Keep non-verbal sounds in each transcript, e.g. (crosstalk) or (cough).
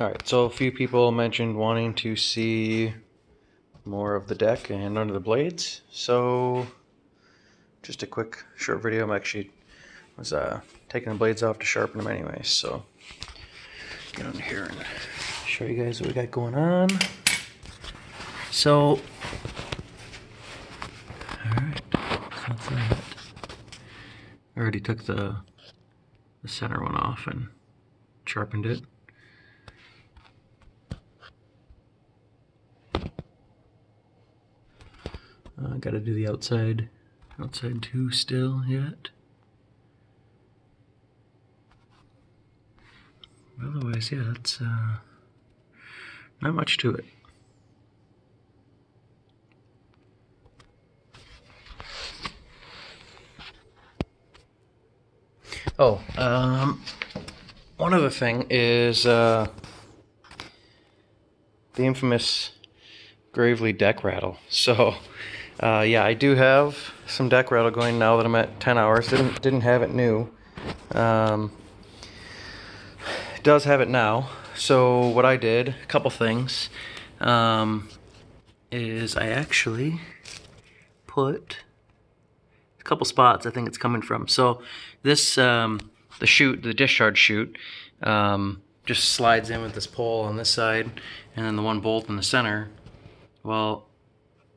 Alright, so a few people mentioned wanting to see more of the deck and under the blades. So just a quick short video. I'm actually was uh, taking the blades off to sharpen them anyway. So get on here and show you guys what we got going on. So alright, that's that. I already took the the center one off and sharpened it. Uh, got to do the outside, outside too still yet. Otherwise, yeah, that's uh, not much to it. Oh, um, one other thing is uh, the infamous Gravely deck rattle. (laughs) So, uh, yeah, I do have some deck rattle going now that I'm at 10 hours. Didn't didn't have it new. Um, does have it now. So what I did, a couple things, um, is I actually put a couple spots I think it's coming from. So this, um, the chute, the discharge chute, um, just slides in with this pole on this side and then the one bolt in the center. Well,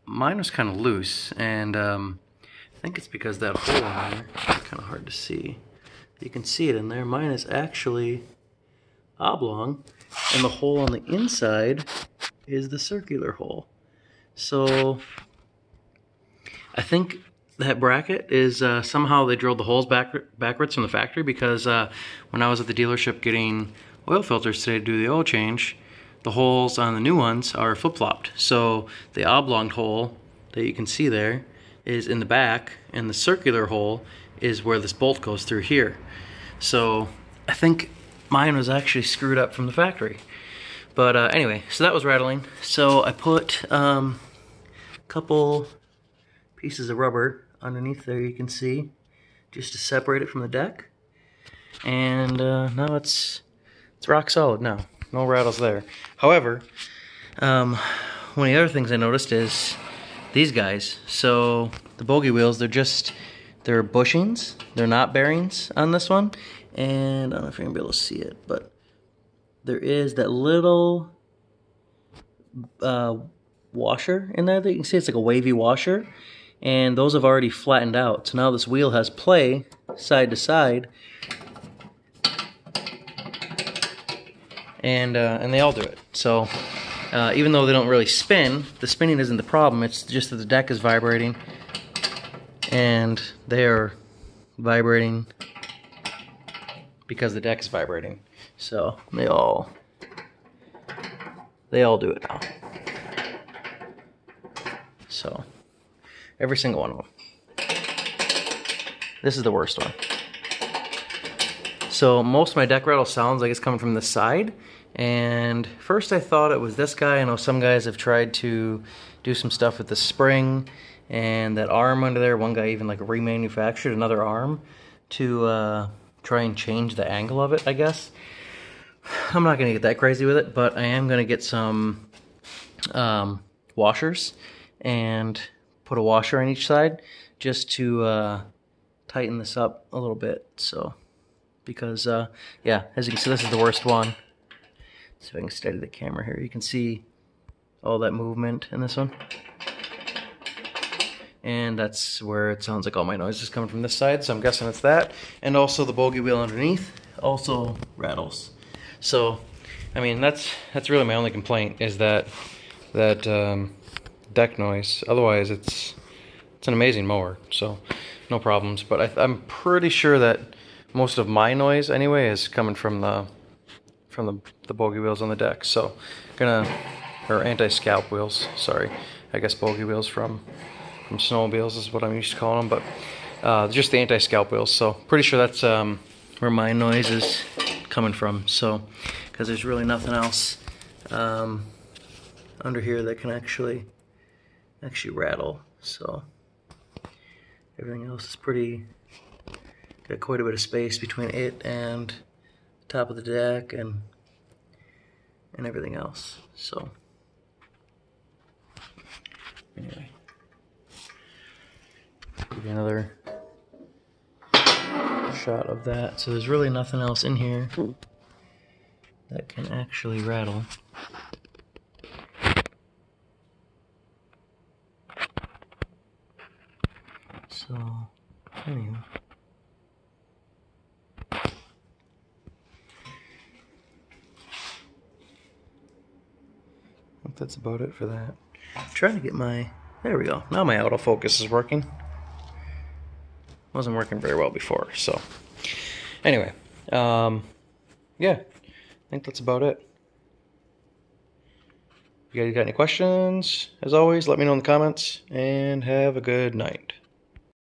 mine was kind of loose, and um, I think it's because that hole in there, kind of hard to see. You can see it in there. Mine is actually oblong, and the hole on the inside is the circular hole. So I think that bracket is uh, somehow they drilled the holes back backwards from the factory because uh, when I was at the dealership getting oil filters today to do the oil change, the holes on the new ones are flip-flopped. So the oblong hole that you can see there is in the back and the circular hole is where this bolt goes through here. So I think mine was actually screwed up from the factory. But uh, anyway, so that was rattling. So I put um, a couple pieces of rubber underneath there you can see just to separate it from the deck. And uh, now it's it's rock solid now no rattles there. However, um, one of the other things I noticed is these guys. So the bogey wheels, they're just, they're bushings. They're not bearings on this one. And I don't know if you're gonna be able to see it, but there is that little uh, washer in there that you can see. It's like a wavy washer. And those have already flattened out. So now this wheel has play side to side and uh, and they all do it. So uh, even though they don't really spin, the spinning isn't the problem. It's just that the deck is vibrating, and they are vibrating because the deck is vibrating. So they all they all do it now. So every single one of them. This is the worst one. So most of my deck rattle sounds like it's coming from the side. And first I thought it was this guy. I know some guys have tried to do some stuff with the spring and that arm under there. One guy even like remanufactured another arm to uh, try and change the angle of it, I guess. I'm not going to get that crazy with it, but I am going to get some um, washers and put a washer on each side just to uh, tighten this up a little bit. So because, uh, yeah, as you can see, this is the worst one. So if I can steady the camera here. You can see all that movement in this one. And that's where it sounds like all my noise is coming from this side, so I'm guessing it's that. And also the bogey wheel underneath also rattles. So, I mean, that's that's really my only complaint is that that um, deck noise. Otherwise, it's it's an amazing mower, so no problems. But I, I'm pretty sure that most of my noise anyway is coming from the from the, the bogey wheels on the deck. So gonna or anti-scalp wheels, sorry. I guess bogey wheels from from snowmobiles is what I'm used to calling them, but uh, just the anti-scalp wheels. So pretty sure that's um, where my noise is coming from. So because there's really nothing else um, under here that can actually actually rattle. So everything else is pretty Got quite a bit of space between it and the top of the deck and and everything else. So anyway, give you another shot of that. So there's really nothing else in here that can actually rattle. So, anyway. Think that's about it for that. I'm trying to get my, there we go. Now my autofocus is working. Wasn't working very well before, so. Anyway, um, yeah, I think that's about it. If you guys got any questions, as always, let me know in the comments, and have a good night.